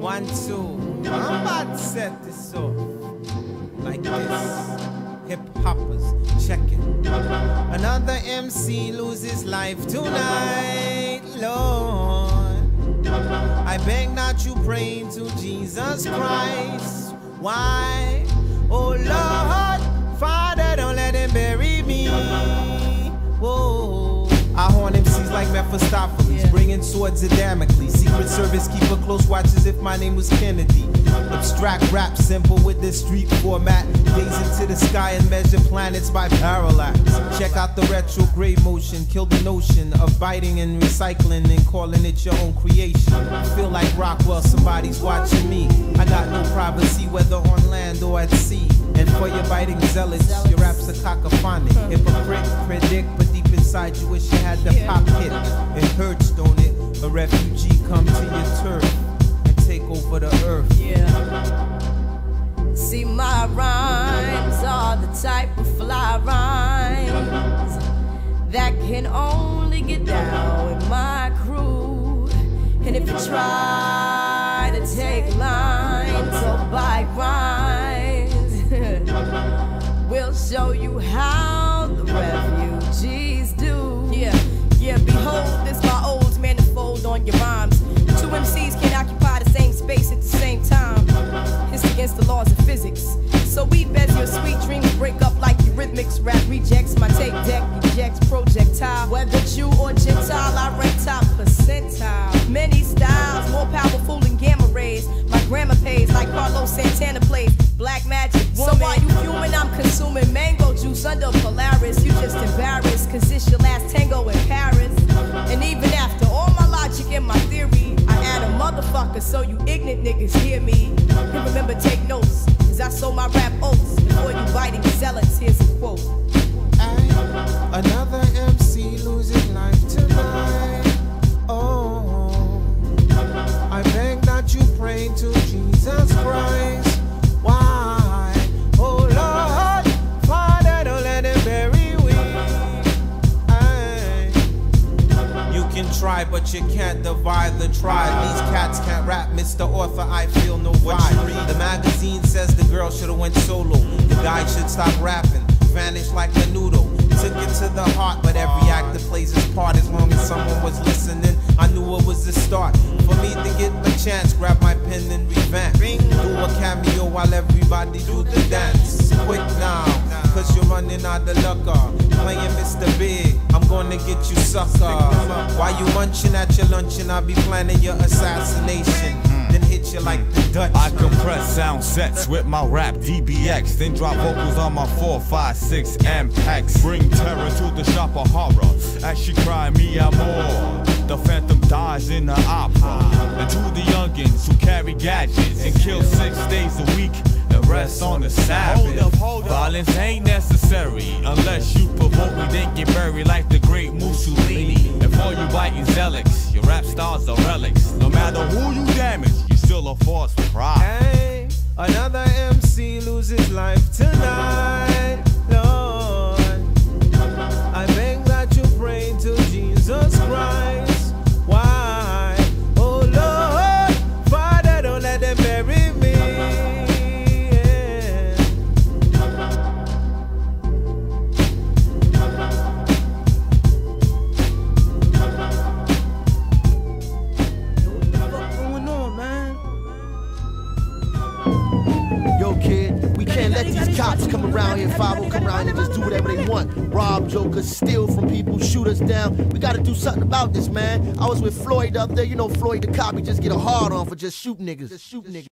One, two. I'm about to set this off like this. Hip hoppers, check it. Another MC loses life tonight, Lord. I beg that you pray to Jesus Christ. Mephistopheles, bringing swords of Damocles. Secret Service keep a close watch as if my name was Kennedy. Abstract rap, simple with this street format. Gaze into the sky and measure planets by parallax. Check out the retrograde motion, kill the notion of biting and recycling and calling it your own creation. Feel like Rockwell, somebody's watching me. I got no privacy, whether on land or at sea. And for your biting zealots, your raps are cacophonic. Hypocrite, predict, but deep inside you wish you had the pop hit. It hurts, don't it? A refugee come to your turf and take over the earth. Yeah. See, my rhymes are the type of fly rhymes that can only get down with my crew. And if you try to take lines or bite rhymes, show you how the refugees do. Yeah, yeah, behold, this my old manifold on your rhymes. Two MCs can't occupy the same space at the same time. It's against the laws of physics. So we bet your sweet dreams break up like eurythmics. Rap rejects my tape deck, ejects projectile. Whether Jew or Gentile, I rank mango try, but you can't divide the tribe. These cats can't rap, Mr. Author. I feel no vibe. The magazine says the girl should have went solo. The guy should stop rapping, vanish like a noodle. Took it to the heart, but every actor plays his part. As long as someone was listening, I knew it was the start. For me to get chance, grab my pen and revamp. Do a cameo while everybody do the dance. Quick now, cause you're running out of luck. uh. Playing Mr. Big, I'm gonna get you sucker. While you munching at your luncheon, I'll be planning your assassination. Then hit you like the Dutch. I compress sound sets with my rap DBX, then drop vocals on my 456 MX. Bring terror to the shop of horror as she cry me amor. The phantom dies in the gadgets and kill six days a week and rest on the Sabbath. Violence ain't necessary unless you provoke me, then get buried like the great Mussolini. And for you biting zealots, your rap stars are relics. No matter who you damage, you still a force let these cops come around here, 5 will come around and just do whatever they want. Rob jokers, steal from people, shoot us down. We gotta do something about this, man. I was with Floyd up there, you know Floyd the cop, he just get a hard on for just shoot niggas. Just shoot niggas.